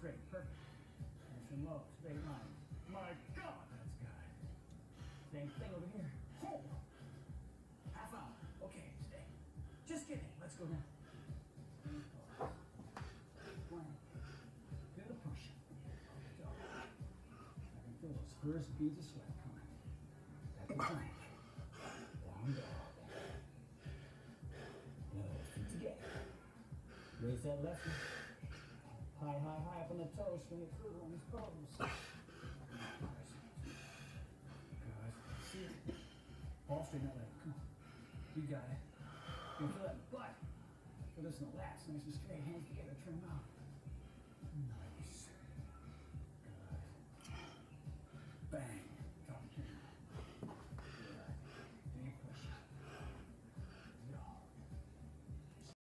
straight. Perfect. And low. Straight line. My God, that's good. Same thing over here. Hold. Half out. Okay, stay. Just kidding. Let's go now. Plank. Good push. Go. I can feel those first beads of sweat coming. To plank. Down dog. No, feet together. Raise that left. High, high, high up on the toes. Swing it through on these. Nice. Good. See it. Ball straight out leg. Come on. You got it. You can feel that butt. Feel this in the lats. Nice and straight. Hands together.